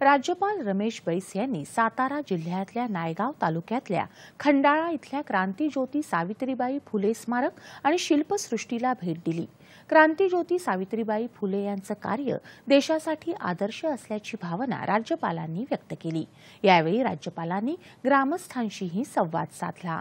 राज्यपाल रमेश बैस यांनी सातारा जिल्ह्यातल्या नायगाव तालुक्यातल्या खंडाळा इथल्या क्रांतीज्योती सावित्रीबाई फुले स्मारक आणि शिल्पसृष्टीला भेट दिली. क्रांतीज्योती सावित्रीबाई फुले यांचं कार्य देशासाठी आदर्श असल्याची भावना राज्यपालांनी व्यक्त केली. यावेळी राज्यपालांनी ग्रामस्थांशीही संवाद साधला.